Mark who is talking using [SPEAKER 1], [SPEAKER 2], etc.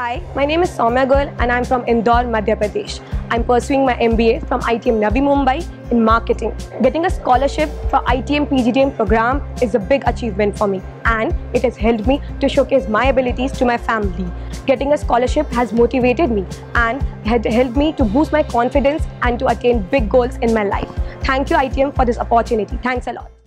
[SPEAKER 1] Hi, my name is Soumya Goyal and I'm from Indore, Madhya Pradesh. I'm pursuing my MBA from ITM Navi Mumbai in marketing. Getting a scholarship for ITM PGDM program is a big achievement for me and it has helped me to showcase my abilities to my family. Getting a scholarship has motivated me and had helped me to boost my confidence and to attain big goals in my life. Thank you ITM for this opportunity. Thanks a lot.